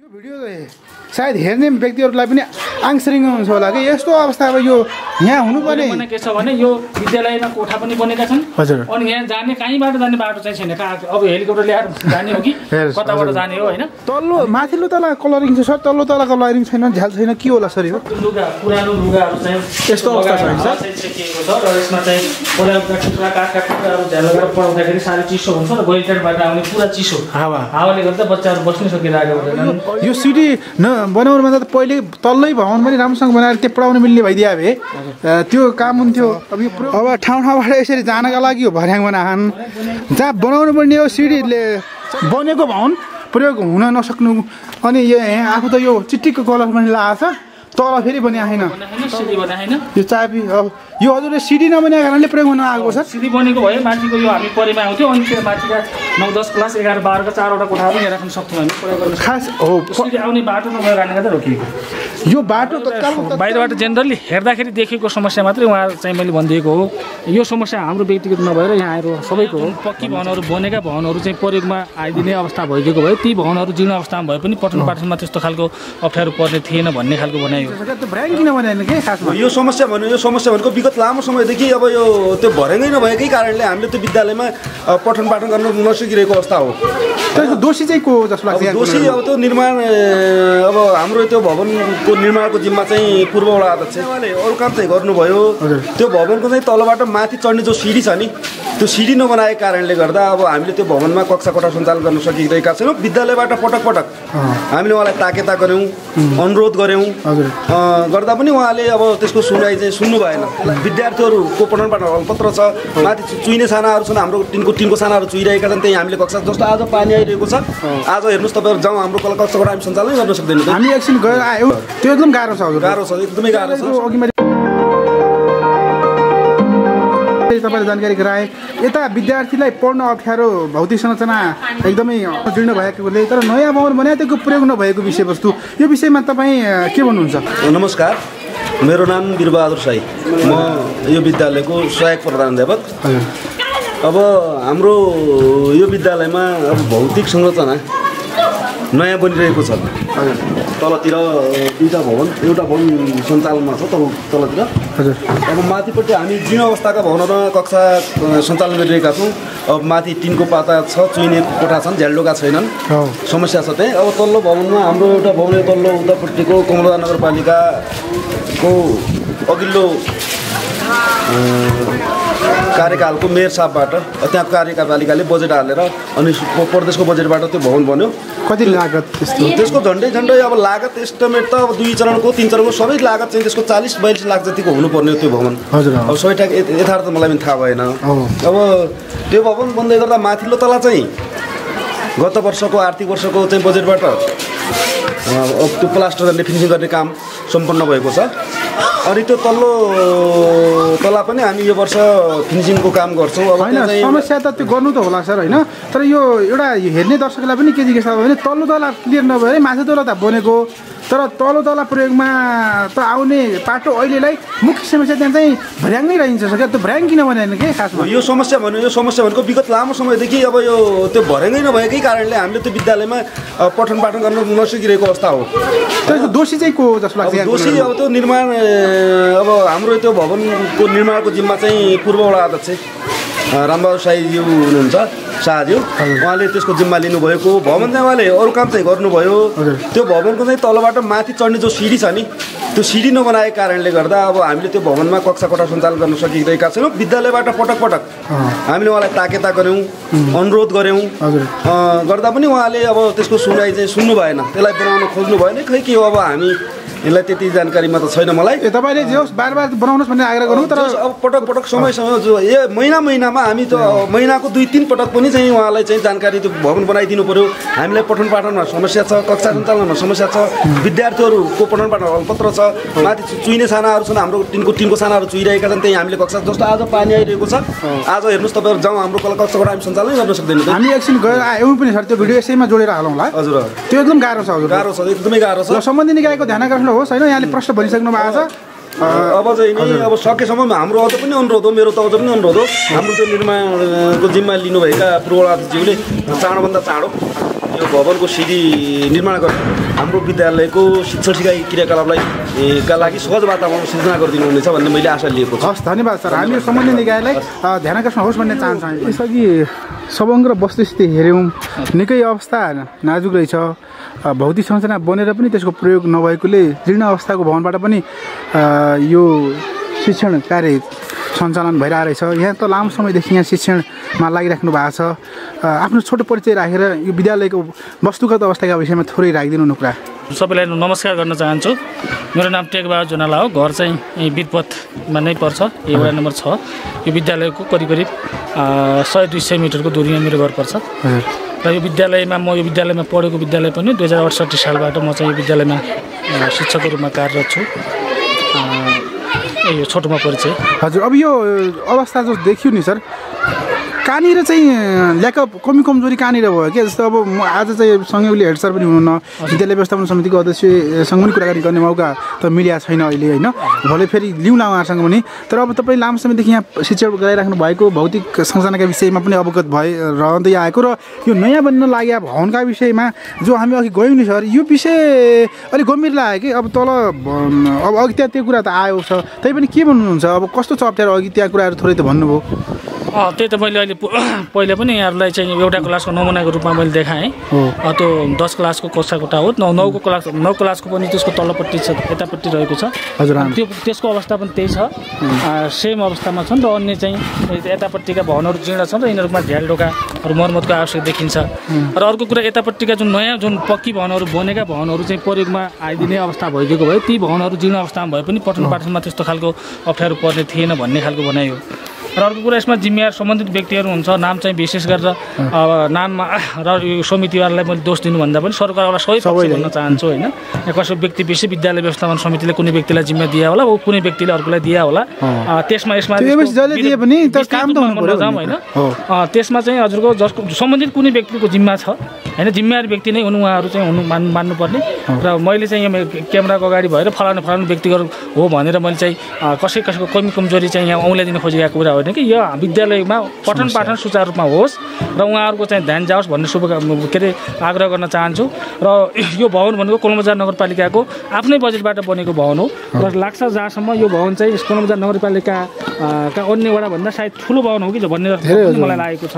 यो भिडियो सायद हेर्ने व्यक्तिहरूलाई पनि आङसरिङ हुन्छ होला कि? यस्तो अवस्था अब यो यहाँ हुनुपर्ने भने के छ भने यो विद्यालयमा कोठा पनि बनेका छन्। हजुर। अनि यहाँ जाने कहीँबाट जाने बाटो चाहिँ छैन। कहाँ अब हेलिकप्टर ल्याएर जाने हो कि? कताबाट। जाने हो होइन? तल्लो माथिल्लो तला कलरिङ छ सर। तल्लो तला कलरिङ छैन झ्याल छैन। के होला सर यो? लुगा पुरानो लुगाहरू चाहिँ यस्तो अवस्था छ र यसमा चाहिँ पहिलाका टुक्रा काठका टुक्राहरू झ्याल लगाएर पढाउँदाखेरि साह्रै चिसो हुन्छ र गोइटाबाट आउने पुरा चिसो। हावा। हावाले गर्दा बच्चाहरू बस्नै सकिरहेको हुँदैनन् यो सिडी न बनाउनुमा त पहिले तल्लै भवन पनि राम्रोसँग बनाएर त्यो पढाउनु मिल्ने भइदियो भए। त्यो काम हुन्थ्यो। अब यो अब ठाउँ ठाउँबाट यसरी जानका लागि हो भर्याङ बनाहान। जहाँ बनाउनु पर्ने हो सिडीले बनेको भवन प्रयोग हुन नसक्नु। अनि यो यहाँ आफू त यो चिट्टीको कलर पनि लगाएको छ। तल फेरि बना होइन यो चाबी अब यो हजुरले सिडी नबनाएको कारणले प्रयोग हुन आएको सर सिडी बनेको भए माथिको यो हामी परेमा आउँथ्यो अनि त्यो माथिका नौ दस क्लास एघार बाह्रका चारवटा कोठाहरू यहाँ राख्न सक्थ्यौँ हामी प्रयोग गर्न खास हो सिडी आउने बाटो नभएर कारणले गर्दा रोकिएको। यो बाटो तत्काल बाहिरबाट जेनरली हेर्दाखेरि देखेको समस्या मात्रै उहाँ चाहिँ मैले भनिदिएको हो। यो समस्या हाम्रो व्यक्तिगत नभएर यहाँ आएर सबैको हो। पक्की भवनहरू बनेका भवनहरू चाहिँ प्रयोगमा आइदिने अवस्था भइदिएको भए ती भवनहरू जीर्ण अवस्थामा भए पनि पठन पाठनमा त्यस्तो खालको अप्ठ्यारो पर्ने थिएन भन्ने खालको भनाइ खासमा यो समस्या भन्यो यो समस्या भनेको विगत लामो समयदेखि अब यो त्यो भर्याङै नभएकै कारणले हामीले त्यो विद्यालयमा पठन पाठन गर्न नसकिरहेको अवस्था हो। दोषी चाहिँ को जस्तो लाग्छ दोषी अब त्यो निर्माण अब हाम्रो त्यो भवनको निर्माणको जिम्मा चाहिँ पूर्वबाट अध्यक्ष उहाँले अरू काम चाहिँ गर्नुभयो। त्यो भवनको चाहिँ तलबाट माथि चढ्ने जो सिडी छ नि त्यो सिडी नबनाएको कारणले गर्दा अब हामीले त्यो भवनमा कक्षा कोठा सञ्चालन गर्न सकिरहेका छैनौँ। विद्यालयबाट पटक पटक हामीले उहाँलाई ताकेता गऱ्यौँ अनुरोध गऱ्यौँ। गर्दा पनि उहाँले अब त्यसको सुनाइ चाहिँ सुन्नु भएन। विद्यार्थीहरूको पठनबाट हलपत्र छ माथि चुइने सानाहरू छन् हाम्रो टिनको टिनको सानाहरू चुइरहेका छन् त्यही हामीले कक्षा जस्तो आज पानी आइरहेको छ आज हेर्नुहोस् तपाईँहरू जाउँ हाम्रो कक्षाबाट हामी सञ्चालनै गर्न सक्दैनौँ। हामी एकछिन गएर आयौँ। त्यो एकदम गाह्रो छ गाह्रो छ एकदमै गाह्रो छ। तपाईँले जानकारी गराएँ। यता विद्यार्थीलाई पढ्न अप्ठ्यारो भौतिक संरचना एकदमै जीर्ण भएकोले तर नयाँ भवन बनाए त्यसको प्रयोग नभएको विषयवस्तु। यो विषयमा तपाईँ के भन्नुहुन्छ? नमस्कार। मेरो नाम वीरबहादुर साई म यो विद्यालयको सहायक प्रधानाध्यापक हजुर। अब हाम्रो यो विद्यालयमा अब भौतिक संरचना नयाँ बनिरहेको छ। हजुर। तलतिर दुईवटा भवन एउटा भवन सञ्चालनमा छ तल तलतिर। हजुर। अब माथिपट्टि हामी जीर्ण अवस्थाका भवनहरूमा कक्षा सञ्चालन गरिरहेका छौँ। अब माथि टिनको पाता छ चुइने कोठा छन् झ्यालडोका छैनन्। हो समस्या छ त्यही। अब तल्लो भवनमा हाम्रो एउटा भवन तल्लो उतापट्टिको कमला नगरपालिकाको अघिल्लो कार्यकालको मेयर साहबबाट त्यहाँको कार्यपालिकाले बजेट हालेर अनि प्रदेशको बजेटबाट त्यो भवन बन्यो। कति लागत त्यस्तो? त्यसको झन्डै झन्डै अब लागत एस्टिमेट त अब दुई चरणको तिन चरणको सबै लागत चाहिँ त्यसको चालिस बयालिस लाख जतिको हुनुपर्ने हो त्यो भवन। हजुर। अब सबै ठ्याक यथ- यथार्थ मलाई पनि थाहा भएन। अब त्यो भवन बन्दै गर्दा माथिल्लो तला चाहिँ गत वर्षको आर्थिक वर्षको चाहिँ बजेटबाट त्यो प्लास्टर गर्ने फिनिसिङ गर्ने काम सम्पन्न भएको छ। अनि त्यो तल्लो तला पनि हामी यो वर्ष फिनिसिङको काम गर्छौँ। अब होइन समस्या त त्यो गर्नु त होला सर होइन? तर यो एउटा हेर्ने दर्शकलाई पनि के जिज्ञासा भयो भने तल्लो तला क्लियर नभए माथि तला त बनेको। तर तल्लो तला प्रयोगमा त आउने पाटो अहिलेलाई मुख्य समस्या त्यहाँ चाहिँ भ्र्याङ नै रहन्छ सर। त्यो भ्र्याङ किन बनाएन के खासमा यो समस्या भन्यो यो समस्या भनेको विगत लामो समयदेखि अब यो त्यो भर्याङै नभएकै कारणले हामीले त्यो विद्यालयमा पठन पाठन गर्न नसकिरहेको अवस्था हो। दोषी चाहिँ को जस्तो लाग्छ दोषी अब त्यो निर्माण अब हाम्रो त्यो भवनको निर्माणको जिम्मा चाहिँ पूर्वबाट अध्यक्ष। रामबहादुर साईज्यू हुनुहुन्छ शाहज्यू। उहाँले त्यसको जिम्मा लिनुभएको भवन चाहिँ उहाँले अरू काम चाहिँ गर्नुभयो। त्यो भवनको चाहिँ तलबाट माथि चढ्ने जो सिडी छ नि त्यो सिडी नबनाएको कारणले गर्दा अब हामीले त्यो भवनमा कक्षा कोठा सञ्चालन गर्न सकिरहेका छैनौँ। विद्यालयबाट पटक पटक हामीले उहाँलाई ताकेता गऱ्यौँ अनुरोध गऱ्यौँ। गर्दा पनि उहाँले अब त्यसको सुनाइ चाहिँ सुन्नु भएन। त्यसलाई बनाउन खोज्नु भएन। खै के हो अब हामी यसलाई त्यति जानकारीमा त छैन मलाई। तपाईँले जे होस् बार बार बनाउनुहोस् भन्ने आग्रह गर्नु तर अब पटक पटक समय समय जो ए महिना महिनामा हामी त महिनाको दुई तिन पटक पनि चाहिँ उहाँलाई चाहिँ जानकारी त्यो भवन बनाइदिनु पऱ्यो हामीलाई पठन पाठनमा समस्या छ कक्षा सञ्चालनमा समस्या छ विद्यार्थीहरूको पठन पाठन हलपत्र छ माथि चुइने सानाहरू छन् हाम्रो टिनको टिनको सानाहरू चुइरहेका छन् त्यही हामीले कक्षा जस्तो आज पानी आइरहेको छ। आज हेर्नुहोस् तपाईँहरू जाउँ हाम्रो कला कक्षाबाट हामी सञ्चालनै गर्न सक्दैनौँ हामी एकछिन गएर आयौँ पनि सर त्यो भिडियो यसैमा जोडेर हालौँला। हजुर त्यो एकदम गाह्रो छ हजुर। गाह्रो छ एकदमै गाह्रो छ। सम्बन्धी निकायको ध्यान आकर्षण होस् होइन यहाँले प्रश्न भनिसक्नु भएको छ। अब चाहिँ नि अब सकेसम्म हाम्रो अझ पनि अनुरोध हो मेरो त अझ पनि अनुरोध हो। हाम्रो त्यो निर्माणको जिम्मा लिनुभएका पूर्वलाज्यूले चाँडोभन्दा चाँडो यो भवनको सिडी निर्माण गरेर हाम्रो विद्यालयको शिक्षण सिकाइ क्रियाकलापलाई का लागि सहज वातावरण सृजना गरिदिनु हुनेछ भन्ने मैले आशा लिएको छु। हस् धन्यवाद सर। हामी यो सम्बन्धित निकायलाई ध्यान आकर्षण होस् भन्ने चाहन्छौँ हामी। यसअघि समग्र वस्तुस्थिति हेऱ्यौँ। निकै अवस्था नाजुक रहेछ। भौतिक संरचना बनेर पनि त्यसको प्रयोग नभएकोले जीर्ण अवस्थाको भवनबाट पनि यो शिक्षण कार्य सञ्चालन भइरहेको रहेछ। यहाँ त लामो समयदेखि यहाँ शिक्षणमा लागिराख्नु भएको छ। आफ्नो छोटो परिचय राखेर यो विद्यालयको वस्तुगत अवस्थाका विषयमा थोरै राखिदिनु हुनु कुरा। सबैलाई नमस्कार गर्न चाहन्छु। मेरो नाम टेकबहादुर जोनाला हो। घर चाहिँ बिरपथमा नै पर्छ। वडा नम्बर छ। यो विद्यालयको करिब करिब सय दुई सय मिटरको दूरीमा मेरो घर पर्छ। र यो विद्यालयमा म यो विद्यालयमा पढेको विद्यालय पनि दुई हजार अडसट्ठी सालबाट म चाहिँ यो विद्यालयमा शिक्षकको रूपमा कार्यरत छु। यो छोटोमा परिचय। हजुर अब यो अवस्था जो देखियो नि सर कहाँनिर चाहिँ ल्याक अफ कमी कमजोरी कहाँनिर भयो? क्या जस्तो अब म आज चाहिँ संयोगले हेड सर पनि हुनुहुन्न विद्यालय व्यवस्थापन समितिको अध्यक्षसँग पनि कुराकानी गर्ने मौका त मिलिया छैन अहिले होइन? भोलि फेरि लिउँला उहाँहरूसँग पनि। तर अब तपाईँ लामो समयदेखि यहाँ शिक्षण गराइराख्नु भएको भौतिक संरचनाका विषयमा पनि अवगत भए रहँदै आएको र यो नयाँ बन्न लागेका भवनका विषयमा जो हामी अघि गयौँ नि सर यो विषय अलिक गम्भीर लाग्यो कि? अब तल अब अघि त्यहाँ त्यो कुरा त आयो छ। तै पनि के भन्नुहुन्छ? अब कस्तो छ अप्ठ्यारो अघि त्यहाँ कुराहरू थोरै त भन्नुभयो। त्यही त मैले अहिले पहिले पनि यहाँहरूलाई चाहिँ एउटा क्लासको नमुनाको रूपमा मैले देखाएँ। त्यो दस क्लासको कोठा हो। नौ नौको क्लास नौ क्लासको पनि त्यसको तल्लोपट्टि छ यतापट्टि रहेको छ। हजुर। त्यो त्यसको अवस्था पनि त्यही छ। सेम अवस्थामा छ नि त अन्य चाहिँ यतापट्टिका भवनहरू जीर्ण छन् र यिनीहरूमा झ्याल ढोकाहरू मर्मतको आवश्यक देखिन्छ। र अर्को कुरा यतापट्टिका जुन नयाँ जुन पक्की भवनहरू बनेका भवनहरू चाहिँ प्रयोगमा आइदिने अवस्था भइदिएको भए ती भवनहरू जीर्ण अवस्थामा भए पनि पठन पाठनमा त्यस्तो खालको अप्ठ्यारो पर्ने थिएन भन्ने खालको भनाइ हो। र अर्को कुरा यसमा जिम्मेवार सम्बन्धित व्यक्तिहरू हुन्छ नाम चाहिँ विशेष गरेर नाममा र यो समितिवालालाई मैले दोष दिनुभन्दा पनि पक्ष सबैलाई। भन्न चाहन्छु होइन? यहाँ कसै व्यक्ति विशेष विद्यालय व्यवस्थापन समितिले कुनै व्यक्तिलाई जिम्मा दिया होला ऊ कुनै व्यक्तिले अर्कोलाई दिया होला। त्यसमा यसमा दिए होइन? हो। त्यसमा चाहिँ हजुरको जसको सम्बन्धित कुनै व्यक्तिको जिम्मा छ होइन? जिम्मेवार व्यक्ति नै हुनु उहाँहरू चाहिँ हुनु मान मान्नुपर्ने। र मैले चाहिँ यो मे- क्यामेराको अगाडि भएर फलानु फलानु व्यक्तिगत हो भनेर मैले चाहिँ कसै कसैको कमी कमजोरी चाहिँ यहाँ औँल्याइदिन खोजेको कुरा होइन कि यो विद्यालयमा पठन पाठन सुचारू रूपमा होस् र उहाँहरूको चाहिँ ध्यान जाओस् भन्ने शुभ के अरे आग्रह गर्न चाहन्छु। र यो भवन भनेको कोलमबजार नगरपालिकाको आफ्नै बजेटबाट बनेको भवन हो। र लाग्छ जहाँसम्म यो भवन चाहिँ यस कोलमबजार नगरपालिका अँ, का अन्य वडाभन्दा सायद ठुलो भवन हो कि भन्ने। मलाई लागेको छ।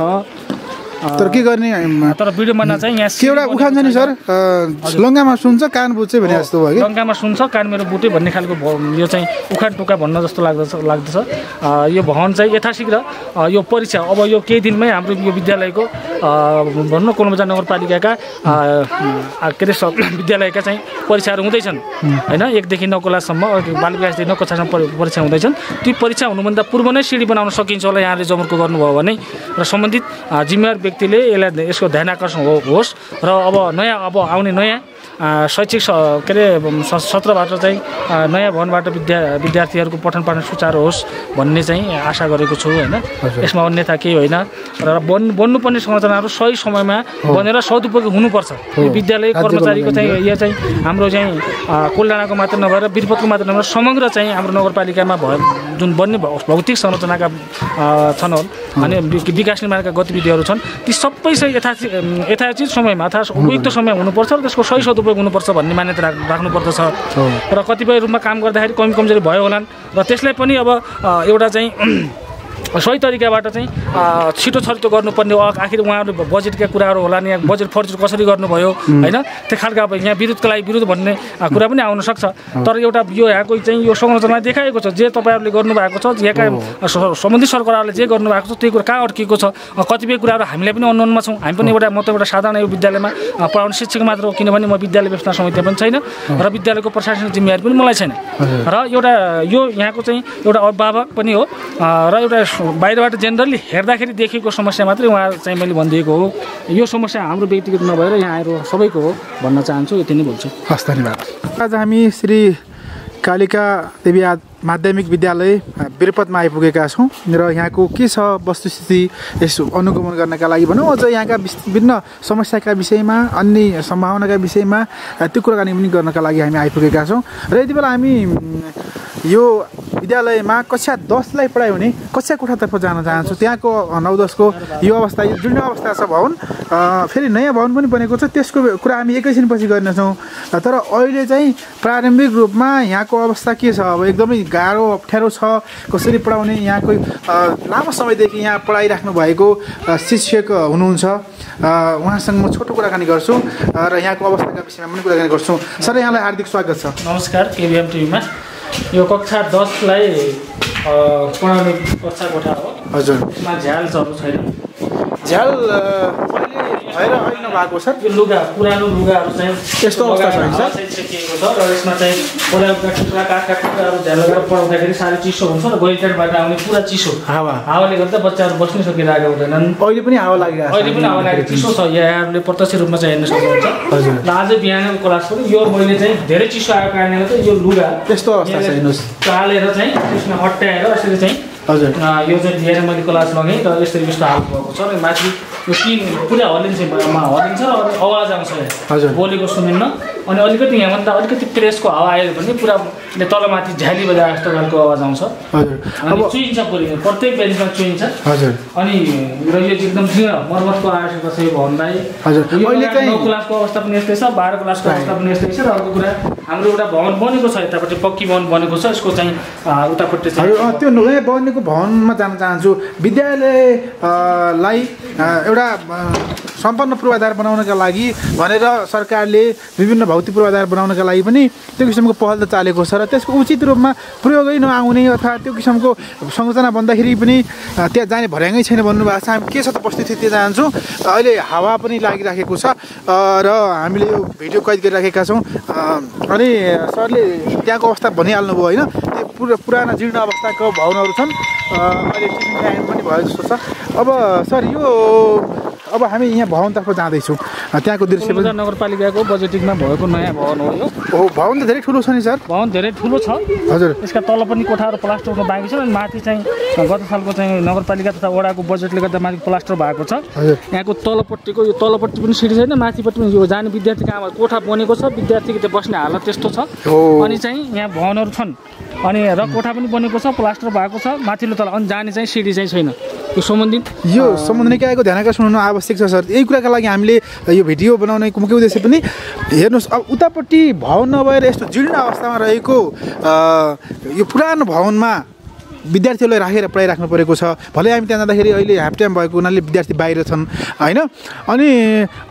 तर के गर्ने? तर चाहिँ यहाँ के एउटा उखान छ नि सर? लङ्गामा सुन्छ कान बुझ्छ भने जस्तो भयो कि? लङ्कामा सुन्छ कान मेरो बुटे भन्ने खालको यो चाहिँ उखान टुक्का भन्न जस्तो लाग्दछ लाग्दछ। यो भवन चाहिँ यथाशीघ्र यो परीक्षा अब यो केही दिनमै हाम्रो यो विद्यालयको भनौँ न कोलमजा नगरपालिकाका के अरे विद्यालयका चाहिँ परीक्षाहरू हुँदैछन्। होइन एकदेखि नौ क्लाससम्म बाल विकासदेखि नौ कक्षासम्म परि- परीक्षा हुँदैछन्। ती परीक्षा हुनुभन्दा पूर्व नै सिडी बनाउन सकिन्छ होला यहाँले जमर्को गर्नुभयो भने। र सम्बन्धित जिम्मेवार व्यक्तिले यसलाई यसको ध्यान आकर्षण होस् र अब नयाँ अब आउने नयाँ शैक्षिक के अरे सत्रबाट चाहिँ नयाँ भवनबाट विद्या विद्यार्थीहरूको पठन पाठन सुचारू होस् भन्ने चाहिँ आशा गरेको छु होइन? यसमा अन्यथा केही होइन। र बन् बन्नुपर्ने संरचनाहरू सही समयमा बनेर सदुपयोग हुनुपर्छ। विद्यालय कर्मचारीको चाहिँ यो चाहिँ हाम्रो चाहिँ कोलडाँडाको मात्र नभएर बिरपतको मात्र नभएर समग्र चाहिँ हाम्रो नगरपालिकामा भयो जुन बन्ने भौ- भौतिक संरचनाका छन् अनि विकास निर्माणका गतिविधिहरू छन् ती सबै चाहिँ यथा यथाचित समयमा अथवा उपयुक्त समय हुनुपर्छ र त्यसको सही सदुपयोग हुनुपर्छ भन्ने मान्यता राख राख्नुपर्दछ। र कतिपय रूपमा काम गर्दाखेरि कमी कमजोरी भयो होलान्। र त्यसलाई पनि अब एउटा चाहिँ सही तरिकाबाट चाहिँ छिटो छरिटो गर्नुपर्ने आखिर उहाँहरूले बजेटका कुराहरू होला नि यहाँ बजेट फर्चुर कसरी गर्नुभयो होइन? त्यो खालको अब यहाँ विरुद्धको लागि विरुद्ध भन्ने कुरा पनि आउन सक्छ। तर एउटा यो यहाँको चाहिँ यो संरचना देखाएको छ जे तपाईँहरूले गर्नुभएको छ यहाँका सम्बन्धित सरकारहरूले जे गर्नुभएको छ त्यही कुरा कहाँ अड्किएको छ? कतिपय कुराहरू हामीलाई पनि अनौनमा छौँ। हामी पनि एउटा म त एउटा साधारण यो विद्यालयमा पढाउने शिक्षक मात्र हो किनभने म विद्यालय व्यवस्था समितिमा पनि छैन र विद्यालयको प्रशासनिक जिम्मेवारी पनि मलाई छैन। र एउटा यो यहाँको चाहिँ एउटा अभिभावक पनि हो र एउटा बाहिरबाट जेनरली हेर्दाखेरि देखिएको समस्या मात्रै उहाँ चाहिँ मैले भनिदिएको हो। यो समस्या हाम्रो व्यक्तिगत नभएर यहाँ आएर सबैको हो भन्न चाहन्छु यति नै बोल्छु। हस् धन्यवाद। आज हामी श्री कालिका देवी माध्यमिक विद्यालय बिरपतमा आइपुगेका छौँ र यहाँको के छ वस्तुस्थिति यस अनुगमन गर्नका लागि भनौँ अझ यहाँका विभिन्न समस्याका विषयमा अन्य सम्भावनाका विषयमा त्यो कुराकानी पनि गर्नका लागि हामी आइपुगेका छौँ। र यति बेला हामी यो विद्यालयमा कक्षा दसलाई पढायो भने कक्षा कोठातर्फ जान चाहन्छु। त्यहाँको नौ दसको यो अवस्था यो जीर्ण अवस्था छ भवन फेरि नयाँ भवन पनि बनेको छ। त्यसको कुरा हामी एकैछिनपछि गर्नेछौँ। तर अहिले चाहिँ प्रारम्भिक रूपमा यहाँको अवस्था के छ? अब एकदमै गाह्रो अप्ठ्यारो छ। कसरी पढाउने? यहाँको लामो समयदेखि यहाँ पढाइराख्नु भएको शिक्षक हुनुहुन्छ। उहाँसँग म छोटो कुराकानी गर्छु र यहाँको अवस्थाका विषयमा पनि कुराकानी गर्छु। सर यहाँलाई हार्दिक स्वागत छ। नमस्कार केबिएम टिभीमा। यो कक्षा दसलाई पढाउने कक्षा कोठा हो। हजुर। यसमा झ्यालहरू छैन। झ्याल भएर अहिले भएको सर यो लुगा पुरानो लुगाहरू चाहिँ यस्तो अवस्था छ है, सर? हावा चाहिँ छेकिएको छ र यसमा चाहिँ पहिलाका टुक्रा काठका टुक्राहरू झ्याल लगाएर पढाउँदाखेरि साह्रै चिसो हुन्छ र गोइटाबाट आउने पुरा चिसो। हावा। हावाले गर्दा बच्चाहरू बस्नै सकिरहेको हुँदैनन्। अहिले पनि हावा लागिरहेको अहिले पनि हावा लागेको चिसो छ। यहाँहरूले प्रत्यक्ष रूपमा चाहिँ हेर्न सक्नुहुन्छ। हजुर। र आज बिहानको क्लास पनि यो मैले चाहिँ धेरै चिसो आएको कारणले गर्दा यो लुगा त्यस्तो अवस्था छ हेर्नुहोस्। चालेर चाहिँ त्यसमा हट्टाएर यसरी चाहिँ हजुर। यो चाहिँ लिएर मैले क्लास लगेँ र यसरी यस्तो हाल भएको छ। र माथि यो टिन पुरै हल्लिन्छ मा हल्लिन्छ र अनि आवाज आउँछ हजुर। बोलेको सुनिन्न अनि अलिकति यहाँभन्दा अलिकति प्रेसको हावा आयो भने पुरा तलमाथि झ्याली बजाए जस्तो खालको आवाज आउँछ हजुर अब चुइन्छ पुरै प्रत्येक बेन्चमा चुइन्छ हजुर अनि र यो चाहिँ एकदम जीर्ण मर्मतको आवश्यकता छ यो भवनलाई हजुर नौ क्लासको अवस्था पनि यस्तै छ बाह्र क्लासको अवस्था पनि यस्तै छ र अर्को कुरा हाम्रो एउटा भवन बनेको छ यतापट्टि पक्की भवन बनेको छ यसको चाहिँ उतापट्टि त्यो नयाँ बनेको भवनमा जान चाहन्छु विद्यालयलाई एउटा सम्पन्न पूर्वाधार बनाउनका लागि भनेर सरकारले विभिन्न भौतिक पूर्वाधार बनाउनका लागि पनि त्यो किसिमको पहल त चालेको छ र त्यसको उचित रूपमा प्रयोगै नआउने अथवा त्यो किसिमको संरचना बन्दाखेरि पनि त्यहाँ जाने भर्याङै छैन भन्नुभएको छ। हामी के छ त उपस्थिति त्यहाँ जान्छौँ। अहिले हावा पनि लागिराखेको छ। र हामीले यो भिडियो कैद गरिराखेका छौँ। अनि सरले त्यहाँको अवस्था भनिहाल्नु भयो होइन। त्यो पुरा पुराना जीर्ण अवस्थाको भवनहरू छन्। अहिले टिफिन टाइम पनि भयो जस्तो छ। अब सर यो अब हामी यहाँ भवनतर्फ जाँदैछौँ। त्यहाँको दृश्य नगरपालिकाको बजेटिङमा भएको नयाँ भवन हो यो। हो भवन त धेरै ठुलो छ नि सर। भवन धेरै ठुलो छ। हजुर। यसका तल पनि कोठाहरू प्लास्टर हुन बाँकी छ अनि माथि चाहिँ गत सालको चाहिँ नगरपालिका तथा वडाको बजेटले गर्दा माथि प्लास्टर भएको छ। हजुर। यहाँको तलपट्टिको यो तलपट्टि पनि सिडी छैन माथिपट्टि पनि यो जाने विद्यार्थीको आमा कोठा बनेको छ। विद्यार्थीको त्यो बस्ने हालत त्यस्तो छ। हो। अनि चाहिँ यहाँ भवनहरू छन्। अनि र कोठा पनि बनेको छ प्लास्टर भएको छ माथिल्लो तल अनि जाने चाहिँ सिडी चाहिँ छैन। यो सम्बन्धित यो सम्बन्ध निकायको ध्यान आकर्षण हुनु आवश्यक छ सर। यही कुराका लागि हामीले यो भिडियो बनाउनेको मुख्य उद्देश्य पनि हेर्नुहोस्। अब उतापट्टि भवन नभएर यस्तो जीर्ण अवस्थामा रहेको यो पुरानो भवनमा विद्यार्थीहरूलाई राखेर पढाइराख्नु परेको छ। भले हामी त्यहाँ जाँदाखेरि अहिले हाफ टाइम भएको हुनाले विद्यार्थी बाहिर छन् होइन? अनि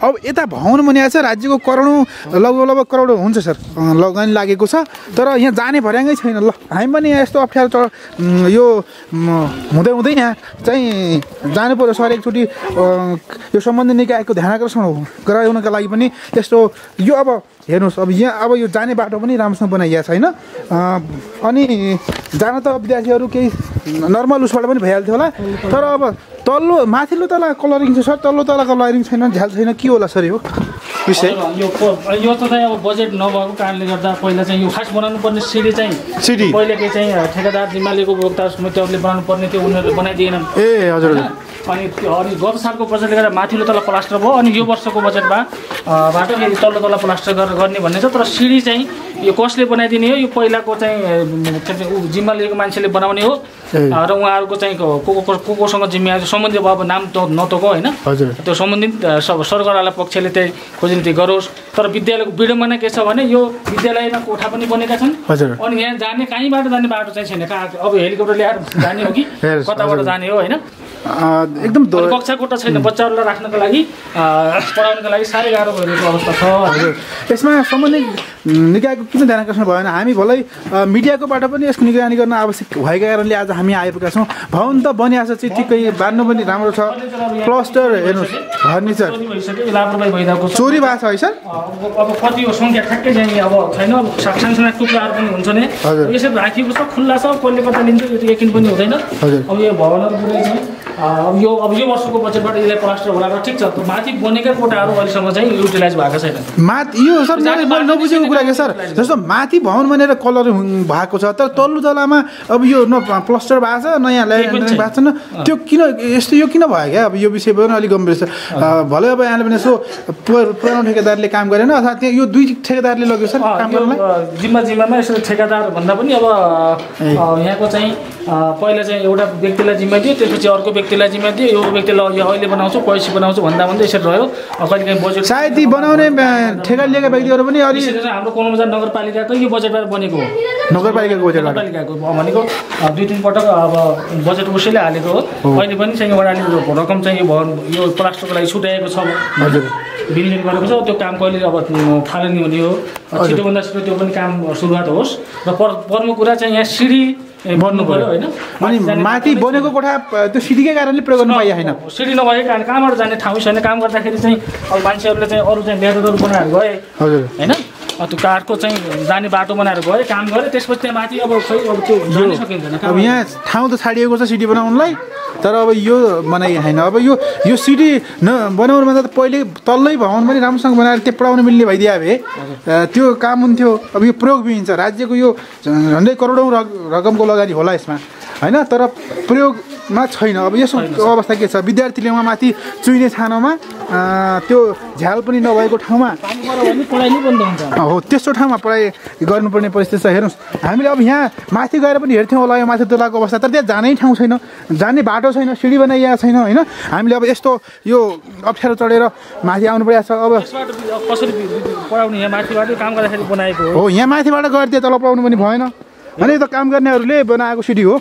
अब यता भवन बनिएको छ राज्यको करोडौँ लगभग लगभग करोड हुन्छ सर लगानी लागेको छ। तर यहाँ जाने भर्याङै छैन। ल हामी पनि यहाँ यस्तो अप्ठ्यारो उम्, यो हुँदै हुँदै यहाँ चाहिँ जानु पऱ्यो सर एकचोटि यो सम्बन्धित निकायको ध्यान आकर्षण गराउनका लागि पनि यस्तो यो अब हेर्नुहोस् अब यहाँ अब यो जाने बाटो पनि राम्रोसँग बनाइएको छैन। अनि जान त विद्यार्थीहरू केही नर्मल उसबाट पनि भइहाल्थ्यो होला। तर अब तल्लो माथिल्लो तला कलरिङ छ सर तल्लो तला कलरिङ छैन झ्याल छैन के होला सर यो विषय यो यो त चाहिँ अब बजेट नभएको कारणले गर्दा पहिला चाहिँ यो खास बनाउनु पर्ने सिडी चाहिँ सिडी? पहिलेकै चाहिँ ठेकेदार जिम्मालेको उपभोक्ता समितिहरूले बनाउनु पर्ने थियो उनीहरूले बनाइदिएनन्। ए हजुर हजुर। अनि अनि गत सालको बजेटले गर्दा माथिल्लो तल प्लास्टर भयो अनि यो वर्षको बजेटमा बाट फेरि तल्लो तल प्लास्टर गरेर गर्ने भन्ने छ तर सिडी चाहिँ यो कसले बनाइदिने हो? यो पहिलाको चाहिँ के जिम्मा लिएको मान्छेले बनाउने हो। र उहाँहरूको चाहिँ को को कोसँग जिम्मेवारी सम्बन्धी अब नाम त नतोको होइन? त्यो सम्बन्धित सरकारवाला पक्षले खोजनीति गरोस्। तर विद्यालयको विडम्बना के छ भने यो विद्यालयमा कोठा पनि बनेका छन्। हजुर। अनि यहाँ जाने कहीँबाट जाने बाटो चाहिँ छैन। कहाँ अब हेलिकप्टर ल्याएर जाने हो कि? कताबाट। जाने हो होइन? एकदम कक्षा कोठा छैन बच्चाहरूलाई राख्नको लागि पढाउनको लागि साह्रै गाह्रो भएको अवस्था छ। हजुर। यसमा सम्बन्धित निकायको किन ध्यान आकर्षण भएन। हामी भलै मिडियाकोबाट पनि यसको निगरानी गर्न आवश्यक भएका कारणले आज हामी आइपुगेका छौँ। भवन त बनिएको छ चाहिँ ठिकै बाँध्नु पनि राम्रो छ। प्लस्टर हेर्नुहोस्। फर्निचर। चोरी लापरवाही भइरहेको छ। भएको छ है सर? अब कति हो सङ्ख्या? ठ्याक्कै चाहिँ अब छैन। अब सानसाना टुक्राहरू पनि हुन्छ नि। हजुर। यसरी राखिएको छ खुल्ला छ। कसले कता लिन्छ यो त यकिन पनि हुँदैन। अब यो भवनहरू पुरै चाहिँ अब यो अब यो वर्षको बजेटबाट यसलाई प्लास्टर होला र ठिक छ माथि बनेका कोटाहरू अहिलेसम्म चाहिँ युटिलाइज भएको छैन। माथि यो सर मैले नबुझेको कुरा के सर? जस्तो माथि भवन बनेर कलर भएको छ तर तल्लो तलामा अब यो न प्लस्टर भएको छ नयाँ ल्यान्ड। भएको छैन त्यो किन यस्तो यो किन भयो क्या? अब यो विषय पनि अलिक गम्भीर छ। भलै अब यहाँले भने यसो पुर- पुरानो ठेकेदारले काम गरेन अथवा त्यहाँ यो दुई ठेकेदारले लग्यो सर काम गर्नलाई? जिम्मा जिम्मामा यसरी ठेकेदार भन्दा पनि अब यहाँको चाहिँ पहिला चाहिँ एउटा व्यक्तिलाई जिम्मा दियो त्यसपछि अर्को व्यक्तिलाई जिम्मा दियो यो व्यक्तिलाई यो अहिले बनाउँछु पछि बनाउँछु भन्दा भन्दै यसरी रह्यो। कहिले काहीँ बजेट सायद ती बनाउने ठेका लिएका व्यक्तिहरू पनि अलि विशेष गरेर हाम्रो कोलमबजार नगरपालिकाको यो बजेटबाट बनेको हो। नगरपालिकाको बजेटबाट नगरपालिकाको भनेको दुई तिन पटक अब बजेट उसैले हालेको हो। अहिले पनि चाहिँ वडाले रकम चाहिँ यो भवन यो प्लास्टरको लागि छुट्याएको छ। हजुर। विनियोजन गरेको छ त्यो काम कहिले अब थालनी हुने हो। छिटोभन्दा छिटो त्यो पनि काम सुरुवात होस्। र पर प्रमुख कुरा चाहिँ यहाँ सिँढी ए, बन्नु पऱ्यो। होइन? अनि माथि बनेको कोठा त्यो सिडीकै कारणले प्रयोग गर्नु पाइए छैन सिँढी नभएको कारण कहाँबाट जाने ठाउँ छैन। काम गर्दाखेरि चाहिँ अब मान्छेहरूले चाहिँ अरू चाहिँ ल्यादरहरू बनाएर गए। हजुर। होइन? त्यो काठको चाहिँ जाने बाटो बनाएर गए काम गरे। त्यसपछि त्यहाँ माथि अब खै अब त्यो जानै सकिँदैन। अब यहाँ ठाउँ त छाडिएको छ सिडी बनाउनलाई। तर अब यो बनाइ छैन अब यो यो सिडी न बनाउनुभन्दा त पहिले तल्लै भवन पनि राम्रोसँग बनाएर त्यो पढाउनु मिल्ने भइदिए भए। त्यो काम हुन्थ्यो। अब यो प्रयोगविहीन छ राज्यको यो झन्डै करोडौँ रक- रकमको लगानी होला यसमा। होइन? तर प्रयोगमा छैन? अब यसो अवस्था के छ? विद्यार्थीले उहाँ माथि चुइने छानामा त्यो झ्याल पनि नभएको ठाउँमा हो त्यस्तो ठाउँमा पढाइ गर्नुपर्ने परिस्थिति छ। हेर्नुहोस् हामीले अब यहाँ माथि गएर पनि हेर्थ्यौँ होला यो माथि तलाको अवस्था। तर त्यहाँ जानै ठाउँ छैन जाने बाटो छैन सिँढी बनाइएको छैन होइन? हामीले अब यस्तो यो अप्ठ्यारो चढेर माथि आउनु परेको छ। अब हो। यहाँ माथिबाट गएर त्यो तल पाउनु पनि भएन। भने त काम गर्नेहरूले बनाएको सिडी हो।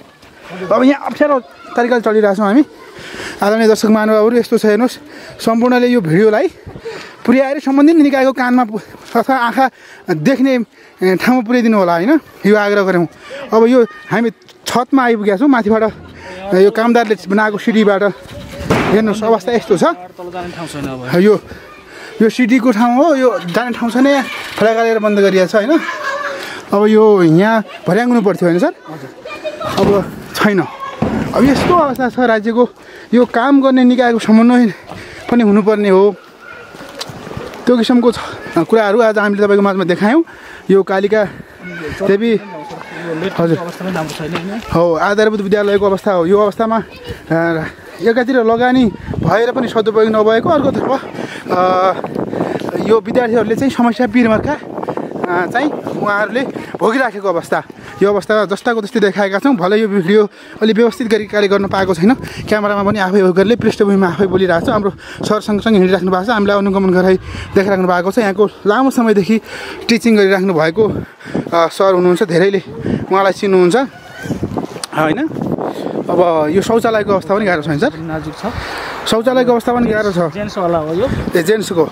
अब यहाँ अप्ठ्यारो तरिकाले चलिरहेको छौँ हामी। आदरणीय दर्शक महानुभावहरू यस्तो छ हेर्नुहोस् सम्पूर्णले यो भिडियोलाई पुर्याएर सम्बन्धित निकायको कानमा अथवा आँखा देख्ने ठाउँमा पुर्याइदिनु होला होइन? यो आग्रह गऱ्यौँ। अब यो हामी छतमा आइपुगेका छौँ माथिबाट। यो कामदारले बनाएको सिडीबाट हेर्नुहोस् अवस्था यस्तो छ। यो यो सिटीको ठाउँ हो यो जाने ठाउँ फला गालेर बन्द गरिएको छ होइन? अब यो यहाँ भर्याङ्गनु पर्थ्यो होइन सर? अब छैन। अब यस्तो अवस्था छ राज्यको। यो काम गर्ने निकायको समन्वय पनि हुनुपर्ने हो। त्यो किसिमको कुराहरू आज हामीले तपाईँको माझमा देखायौँ। यो कालिका देवी हजुर। हो आधारभूत विद्यालयको अवस्था हो। यो अवस्थामा एकातिर लगानी भएर पनि सदुपयोग नभएको अर्कोतर्फ यो विद्यार्थीहरूले चाहिँ समस्या पिरमर्का चाहिँ उहाँहरूले भोगिराखेको अवस्था। यो अवस्था जस्ताको त्यस्तै देखाएका छौँ भलै यो भिडियो अलि व्यवस्थित गरी कार्य गर्न पाएको छैन। क्यामेरामा पनि आफै गरेर पृष्ठभूमिमा आफै बोलिरहेको छ। हाम्रो सर सँगसँगै हिँडिराख्नु भएको छ। हामीलाई अनुगमन गराइ देखाइराख्नु भएको छ। यहाँको लामो समयदेखि टिचिङ गरिराख्नु भएको सर हुनुहुन्छ। धेरैले उहाँलाई चिन्नुहुन्छ। होइन? अब यो शौचालयको अवस्था पनि गाह्रो छ नि सर? नाजुक छ। शौचालयको अवस्था पनि गाह्रो छ। जेन्ट्सवाला हो यो। ए जेन्ट्सको।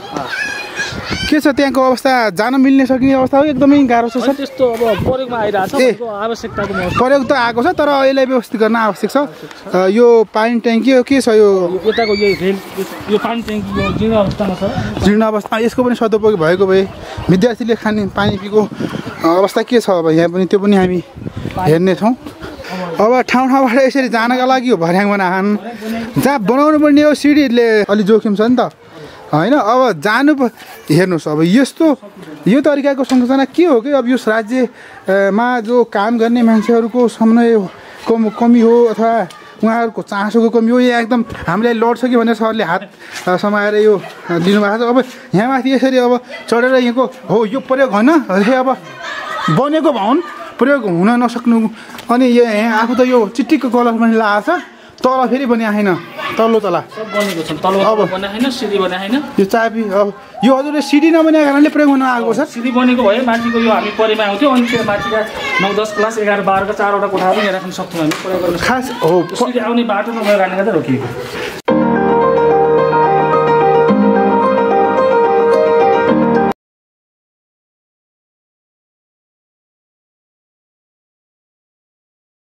के छ त्यहाँको अवस्था? जान मिल्ने सकिने अवस्था हो एकदमै गाह्रो छ सर? त्यस्तो अब प्रयोगमा आइरहेको छ आवश्यकताको प्रयोग त आएको छ तर यसलाई व्यवस्थित गर्न आवश्यक छ। यो पानी ट्याङ्की हो के छ यो? यताको यो पानी ट्याङ्की जीर्ण अवस्थामा छ। जीर्ण अवस्था यसको पनि सदुपयोग भएको भए विद्यार्थीले खाने पानी पिएको अवस्था के छ अब? यहाँ पनि त्यो पनि हामी हेर्नेछौँ अब ठाउँ ठाउँबाट यसरी जानका लागि हो भर्याङ बनाहान जहाँ बनाउनु पर्ने हो सिडीले अलिक जोखिम छ नि त। होइन अब जानु हेर्नुहोस् अब यस्तो यो तरिकाको संरचना के हो कि अब यो राज्यमा जो काम गर्ने मान्छेहरूको समन्वय कम हो अथवा उहाँहरूको चासोको कमी हो या एकदम हामीलाई लड्छ कि भनेर सरले हात समाएर यो दिनुभएको छ। अब यहाँ माथि यसरी अब चढेर यहाँको हो यो प्रयोग होइन अब बनेको भवन प्रयोग हुन नसक्नु अनि यहाँ आफू त यो चिट्टीको कलर पनि लगाएको छ तल फेरि बनिएको छैन तल्लो तला। सब बनेको छ तल अब- सिधी बनाएको छैन यो चाबी अब यो हजुरले सिडी नबनेको कारणले प्रयोग हुन आएको सर सिधी बनेको भए माथिको यो हामी परेमा आउँथ्यो अनि त्यो माथिका नौ दस क्लास एघार बाह्रका चारवटा कोठाहरू यहाँ राख्न सक्थ्यौँ हामी प्रयोग गर्न खास हो आउने बाटो नभएको कारणले गर्दा रोकिएको।